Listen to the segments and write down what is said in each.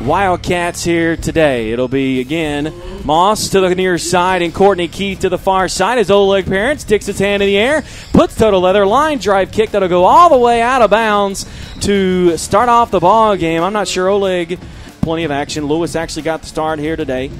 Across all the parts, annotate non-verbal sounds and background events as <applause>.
Wildcats here today. It'll be again Moss to the near side and Courtney Keith to the far side as Oleg Parents sticks his hand in the air, puts total leather line drive kick that'll go all the way out of bounds to start off the ball game. I'm not sure Oleg. Plenty of action. Lewis actually got the start here today.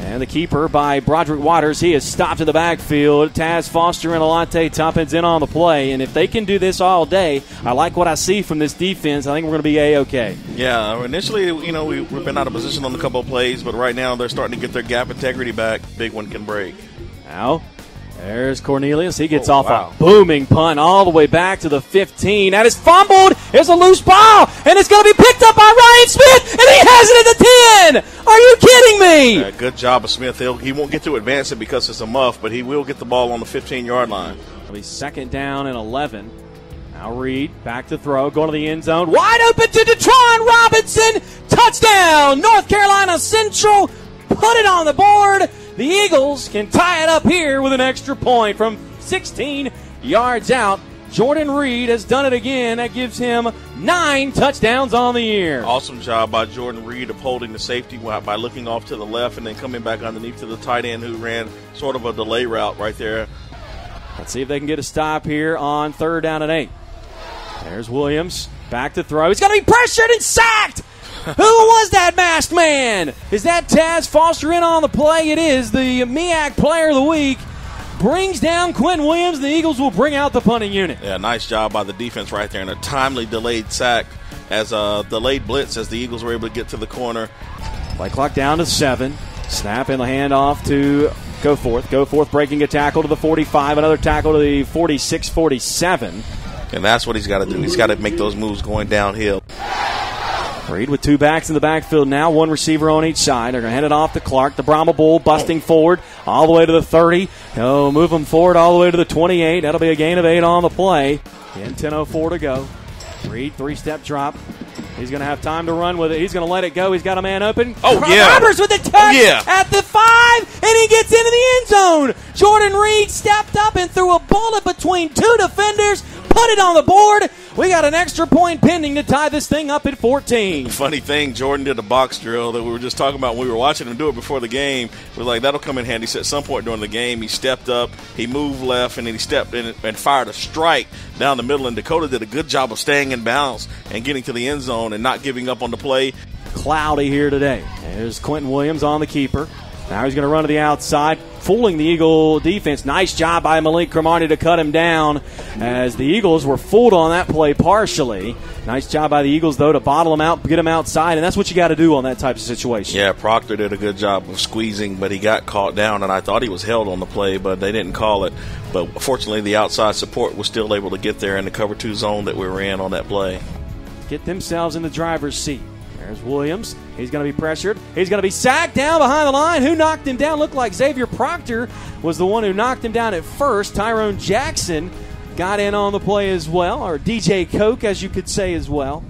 And the keeper by Broderick Waters, he is stopped in the backfield. Taz Foster and Alante Tuppence in on the play. And if they can do this all day, I like what I see from this defense. I think we're going to be A-OK. Yeah, initially, you know, we, have been out of position on a couple of plays, but right now they're starting to get their gap integrity back. Big one can break. Now, there's Cornelius. He gets oh, off wow. a booming punt all the way back to the 15. That is fumbled. It's a loose ball, and it's going to be picked up by Ryan Smith, and he has it at the 10. Are you kidding me? Yeah, good job of Smith. He'll, he won't get to advance it because it's a muff, but he will get the ball on the 15 yard line. It'll be second down and 11. Now Reed back to throw, going to the end zone. Wide open to Detron Robinson. Touchdown, North Carolina Central. Put it on the board. The Eagles can tie it up here with an extra point from 16 yards out. Jordan Reed has done it again. That gives him nine touchdowns on the year. Awesome job by Jordan Reed of holding the safety by looking off to the left and then coming back underneath to the tight end who ran sort of a delay route right there. Let's see if they can get a stop here on third down and eight. There's Williams back to throw. He's going to be pressured and sacked. <laughs> Who was that masked man? Is that Taz Foster in on the play? It is. The MEAC player of the week brings down Quinn Williams. The Eagles will bring out the punting unit. Yeah, nice job by the defense right there and a timely delayed sack as a delayed blitz as the Eagles were able to get to the corner. Play clock down to seven. Snap in the handoff to Goforth. Go forth breaking a tackle to the 45. Another tackle to the 46 47. And that's what he's got to do. He's got to make those moves going downhill. Reed with two backs in the backfield now, one receiver on each side. They're going to hand it off to Clark. The Brahma Bull busting forward all the way to the 30. He'll move them forward all the way to the 28. That'll be a gain of eight on the play. And 10.04 to go. Reed, three step drop. He's going to have time to run with it. He's going to let it go. He's got a man open. Oh, yeah. Roberts with the oh, touch oh, yeah. at the five, and he gets into the end zone. Jordan Reed stepped up and threw a bullet between two defenders, put it on the board. We got an extra point pending to tie this thing up at 14. Funny thing, Jordan did a box drill that we were just talking about when we were watching him do it before the game. We are like, that'll come in handy. So at some point during the game, he stepped up, he moved left, and then he stepped in and fired a strike down the middle. And Dakota did a good job of staying in balance and getting to the end zone and not giving up on the play. Cloudy here today. There's Quentin Williams on the keeper. Now he's going to run to the outside, fooling the Eagle defense. Nice job by Malik Cromartie to cut him down as the Eagles were fooled on that play partially. Nice job by the Eagles, though, to bottle him out, get him outside, and that's what you got to do on that type of situation. Yeah, Proctor did a good job of squeezing, but he got caught down, and I thought he was held on the play, but they didn't call it. But fortunately, the outside support was still able to get there in the cover two zone that we were in on that play. Get themselves in the driver's seat. There's Williams. He's going to be pressured. He's going to be sacked down behind the line. Who knocked him down? Looked like Xavier Proctor was the one who knocked him down at first. Tyrone Jackson got in on the play as well, or DJ Koch, as you could say as well.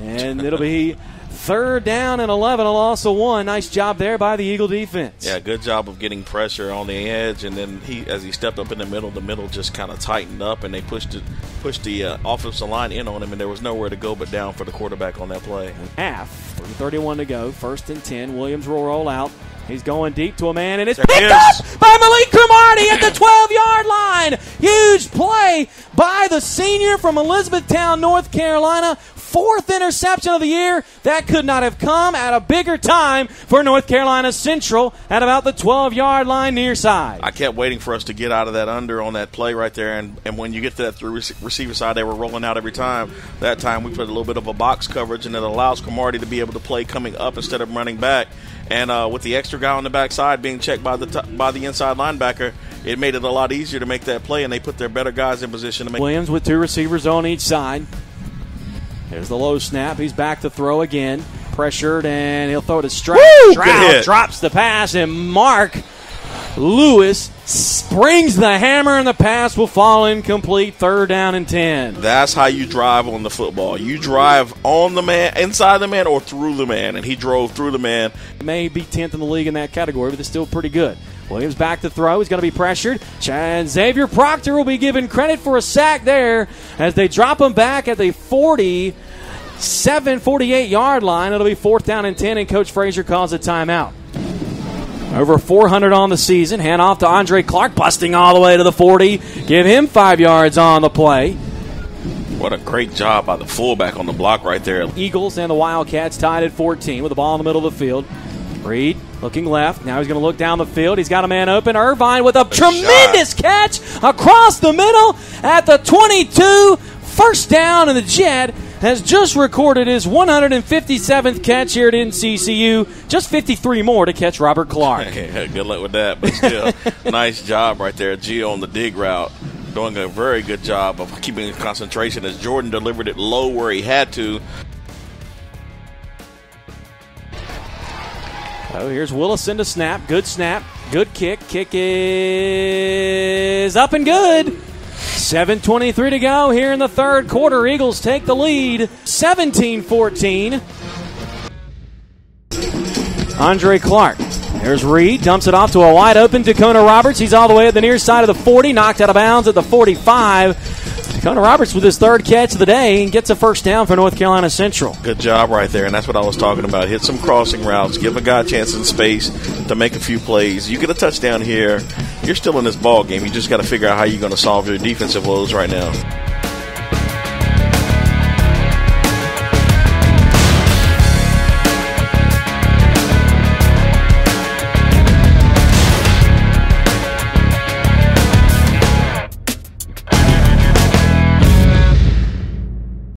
And it'll be Third down and 11, a loss of one. Nice job there by the Eagle defense. Yeah, good job of getting pressure on the edge, and then he, as he stepped up in the middle, the middle just kind of tightened up, and they pushed it, pushed the uh, offensive line in on him, and there was nowhere to go but down for the quarterback on that play. Half, 31 to go, first and 10. Williams will roll out. He's going deep to a man, and it's there picked up by Malik Cromartie at the 12 yard line. Huge play by the senior from Elizabethtown, North Carolina fourth interception of the year. That could not have come at a bigger time for North Carolina Central at about the 12 yard line near side. I kept waiting for us to get out of that under on that play right there. And, and when you get to that through receiver side, they were rolling out every time. That time we put a little bit of a box coverage, and it allows Cromartie to be able to play coming up instead of running back. And uh, with the extra guy on the backside being checked by the t- by the inside linebacker, it made it a lot easier to make that play, and they put their better guys in position to make. Williams with two receivers on each side. There's the low snap. He's back to throw again. Pressured, and he'll throw it to Stroud. Stroud drops the pass, and Mark Lewis springs the hammer, and the pass will fall incomplete. Third down and 10. That's how you drive on the football. You drive on the man, inside the man, or through the man, and he drove through the man. May be 10th in the league in that category, but it's still pretty good. Williams back to throw. He's going to be pressured. And Xavier Proctor will be given credit for a sack there as they drop him back at the 40 748 yard line. It'll be fourth down and 10, and Coach Frazier calls a timeout. Over 400 on the season. Hand off to Andre Clark, busting all the way to the 40. Give him five yards on the play. What a great job by the fullback on the block right there. Eagles and the Wildcats tied at 14 with the ball in the middle of the field. Reed looking left. Now he's going to look down the field. He's got a man open. Irvine with a, a tremendous shot. catch across the middle at the 22. First down, and the Jet has just recorded his 157th catch here at NCCU. Just 53 more to catch Robert Clark. <laughs> Good luck with that, but still, <laughs> nice job right there. Gio on the dig route doing a very good job of keeping concentration as Jordan delivered it low where he had to. Oh, here's Willison to snap. Good snap. Good kick. Kick is up and good. 7.23 to go here in the third quarter. Eagles take the lead 17 14. Andre Clark. There's Reed. Dumps it off to a wide open Dakota Roberts. He's all the way at the near side of the 40. Knocked out of bounds at the 45. Dakota Roberts with his third catch of the day and gets a first down for North Carolina Central. Good job right there, and that's what I was talking about. Hit some crossing routes, give a guy a chance in space to make a few plays. You get a touchdown here, you're still in this ball game. You just got to figure out how you're going to solve your defensive woes right now.